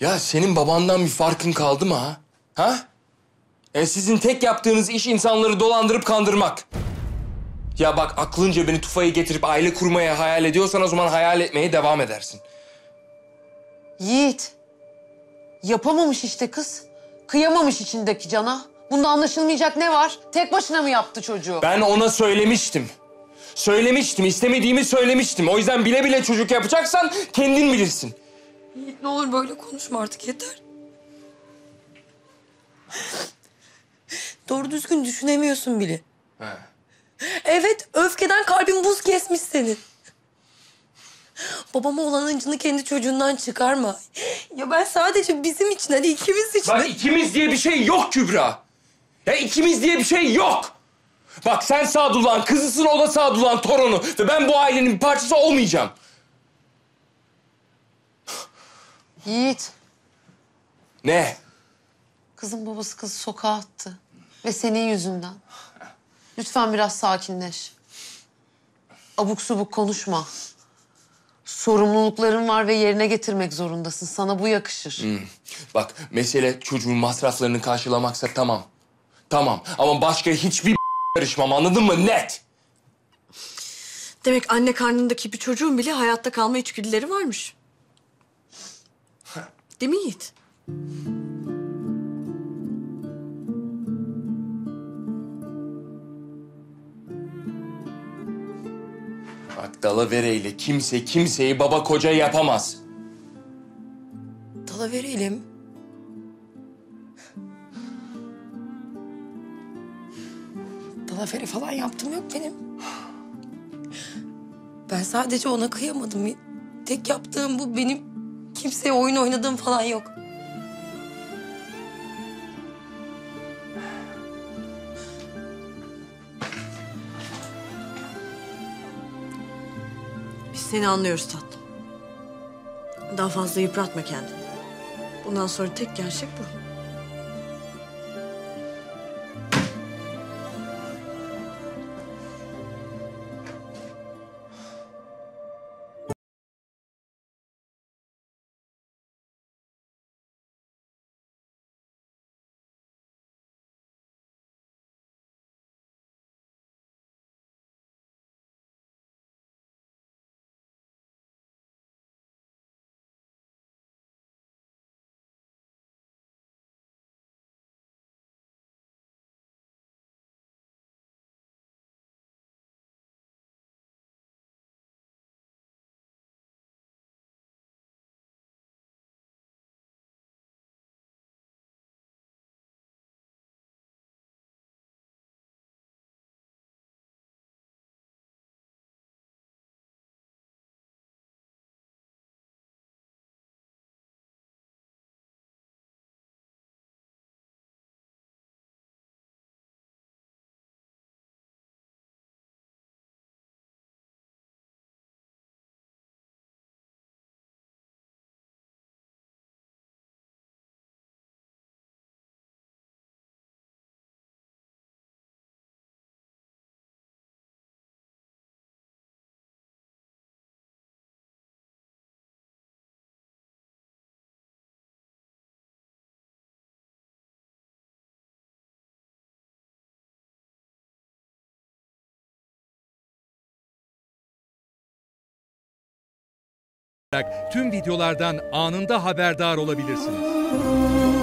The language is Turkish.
Ya senin babandan bir farkın kaldı mı ha? Ha? E sizin tek yaptığınız iş insanları dolandırıp kandırmak. Ya bak aklınca beni tufayı getirip aile kurmaya hayal ediyorsan o zaman hayal etmeye devam edersin. Yiğit. Yapamamış işte kız. Kıyamamış içindeki cana. Bunda anlaşılmayacak ne var? Tek başına mı yaptı çocuğu? Ben ona söylemiştim. Söylemiştim, istemediğimi söylemiştim. O yüzden bile bile çocuk yapacaksan kendin bilirsin. Yiğit ne olur böyle konuşma artık yeter. Doğru düzgün düşünemiyorsun bile. Evet, öfkeden kalbin buz kesmiş senin. Babama olan hıncını kendi çocuğundan çıkarma. Ya ben sadece bizim için, hani ikimiz için. Bak ikimiz diye bir şey yok Kübra. Ya ikimiz diye bir şey yok. Bak sen Sadullah'ın kızısın, o da Sadullah'ın torunu. Ve ben bu ailenin bir parçası olmayacağım. Yiğit. Ne? Kızın babası kızı sokağa attı. Ve senin yüzünden. Lütfen biraz sakinleş. Abuk subuk konuşma. Sorumlulukların var ve yerine getirmek zorundasın. Sana bu yakışır. Bak mesele çocuğun masraflarını karşılamaksa tamam. Tamam ama başka hiçbir karışmam anladın mı? Net. Demek anne karnındaki bir çocuğun bile hayatta kalma içgüdüleri varmış. Değil mi Yiğit? Bak dalavereyle kimse kimseyi baba koca yapamaz. Dala verelim. Dalavere falan yaptım yok benim. Ben sadece ona kıyamadım. Tek yaptığım bu benim kimseye oyun oynadığım falan yok. Biz seni anlıyoruz tatlım. Daha fazla yıpratma kendini. Bundan sonra tek gerçek bu. Tüm videolardan anında haberdar olabilirsiniz.